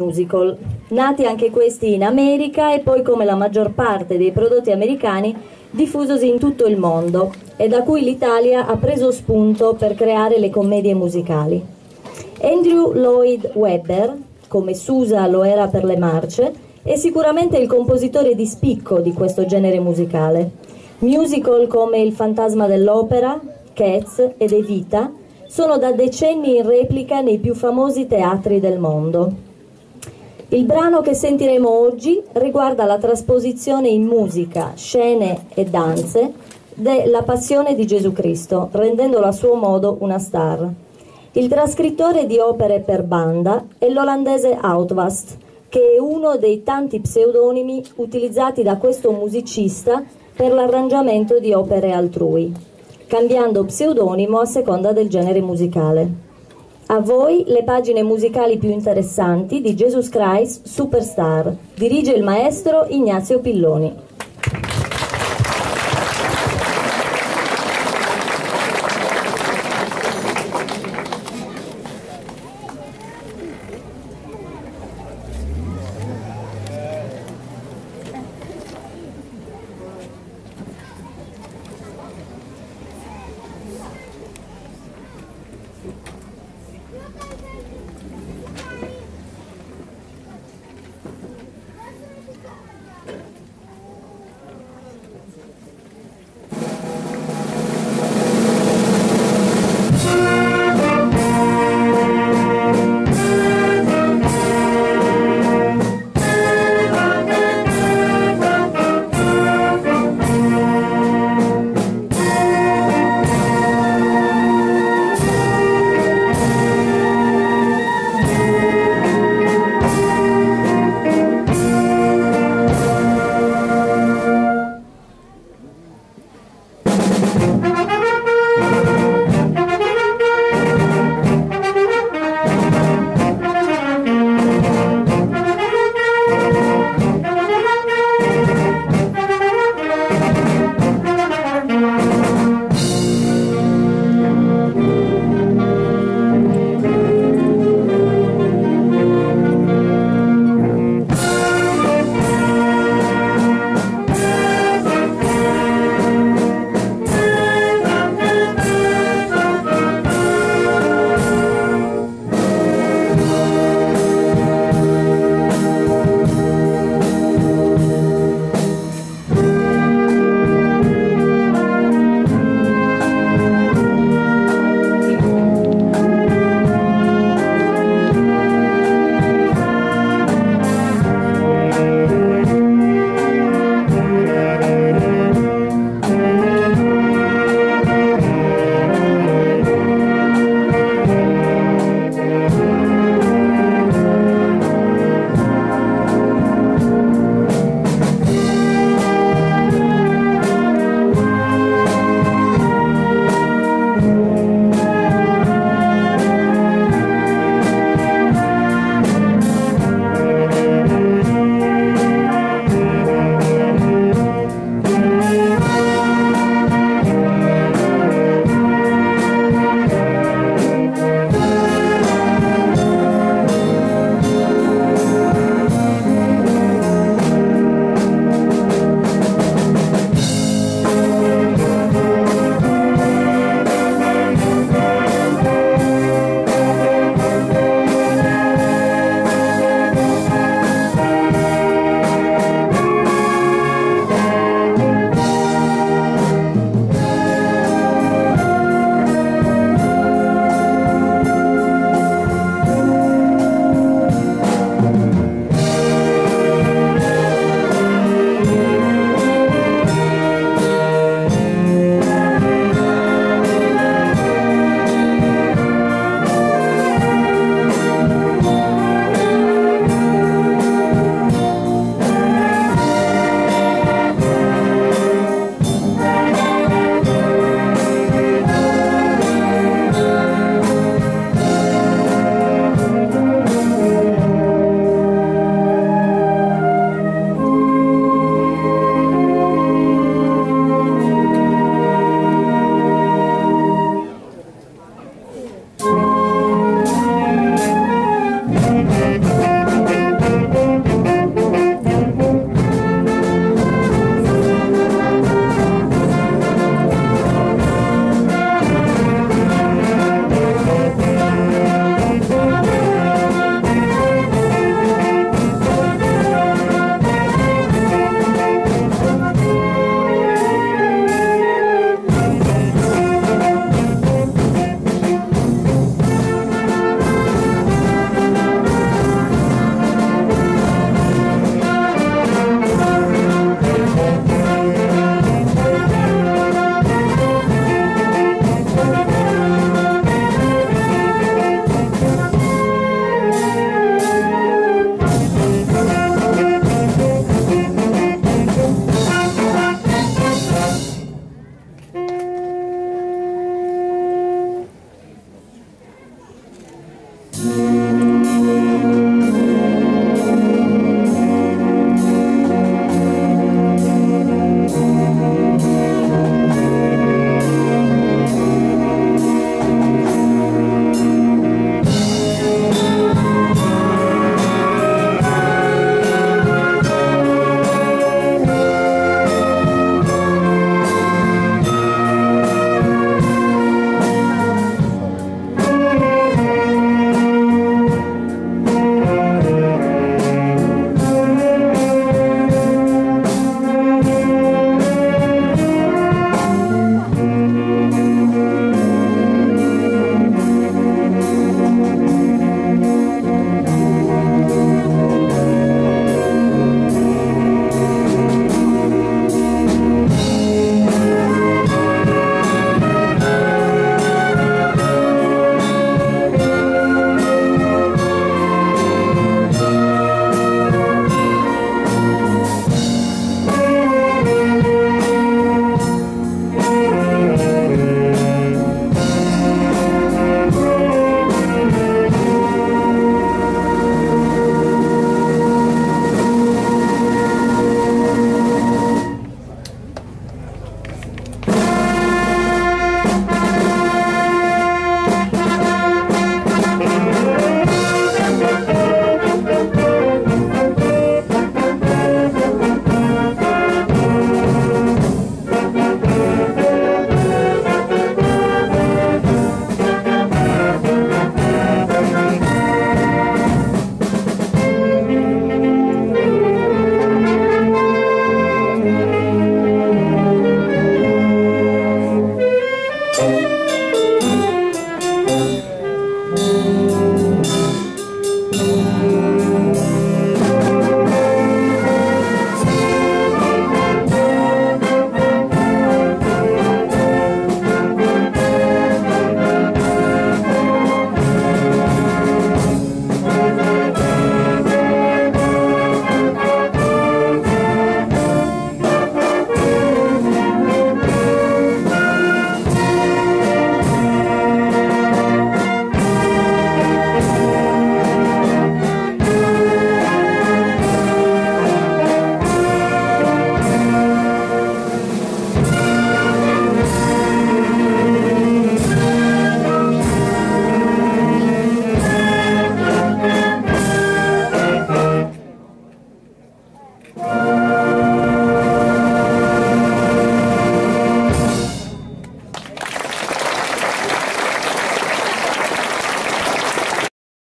musical, nati anche questi in America e poi come la maggior parte dei prodotti americani diffusosi in tutto il mondo e da cui l'Italia ha preso spunto per creare le commedie musicali. Andrew Lloyd Webber, come Susa lo era per le marce, è sicuramente il compositore di spicco di questo genere musicale. Musical come Il fantasma dell'opera, Cats ed Evita sono da decenni in replica nei più famosi teatri del mondo. Il brano che sentiremo oggi riguarda la trasposizione in musica, scene e danze della Passione di Gesù Cristo, rendendolo a suo modo una star. Il trascrittore di opere per banda è l'olandese Outvast, che è uno dei tanti pseudonimi utilizzati da questo musicista per l'arrangiamento di opere altrui, cambiando pseudonimo a seconda del genere musicale. A voi le pagine musicali più interessanti di Jesus Christ Superstar. Dirige il maestro Ignazio Pilloni.